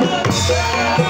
Yeah.